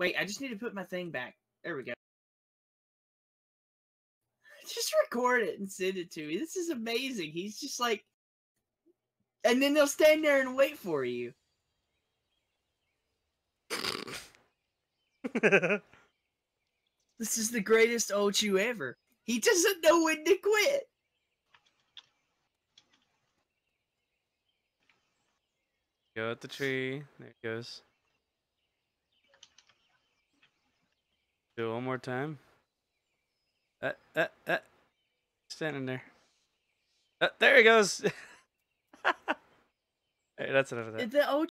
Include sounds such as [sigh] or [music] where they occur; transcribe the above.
Wait, I just need to put my thing back. There we go. [laughs] Just record it and send it to me. This is amazing. He's just like, and then they'll stand there and wait for you. This is the greatest Ochu ever. He doesn't know when to quit. Go at the tree. There it goes. Do it one more time. Uh, uh, uh. Standing there. Uh, there he goes. [laughs] Hey, that's enough of that. The